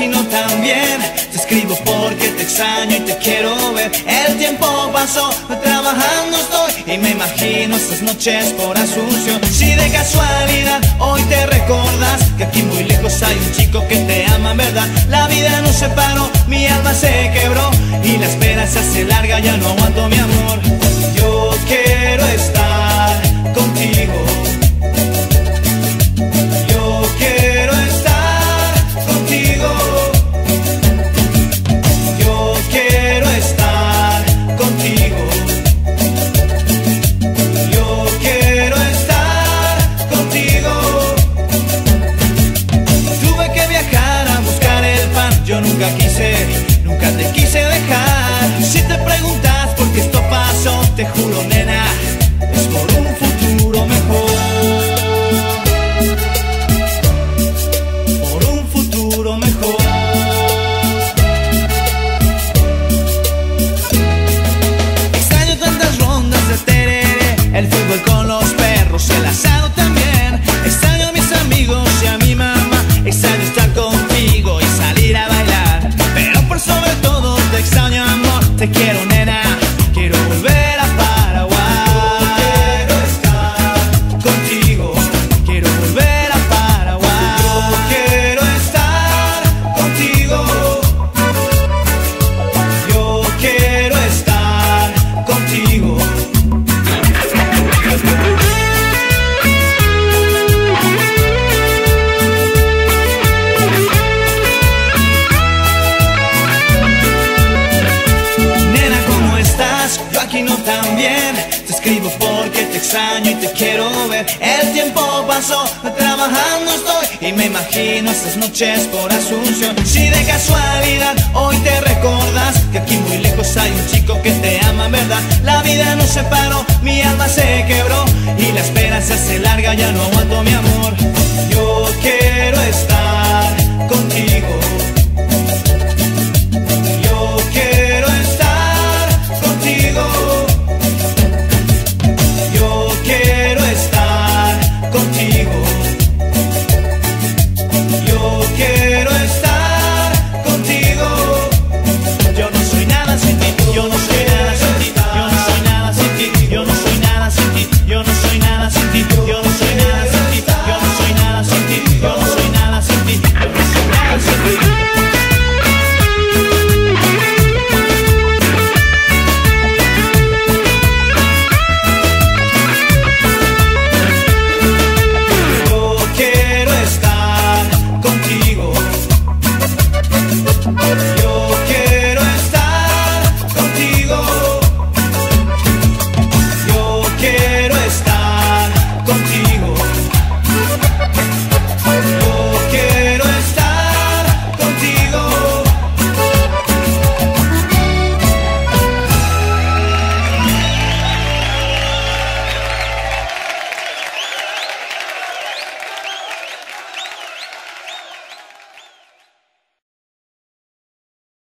imagino también. Te escribo porque te extraño y te quiero ver. El tiempo pasó, trabajando estoy y me imagino estas noches por Asunción. Si de casualidad hoy te recordas que aquí muy lejos hay un chico que te ama, ¿verdad? La vida nos separó, mi alma se quebró y la espera se hace larga, ya no aguanto mi amor. Extraño y te quiero ver. El tiempo pasó, trabajando estoy y me imagino estas noches por Asunción. Si de casualidad hoy te recordas que aquí muy lejos hay La vida nos separó, mi alma se quebró y la espera se larga, ya no aguanto mi amor.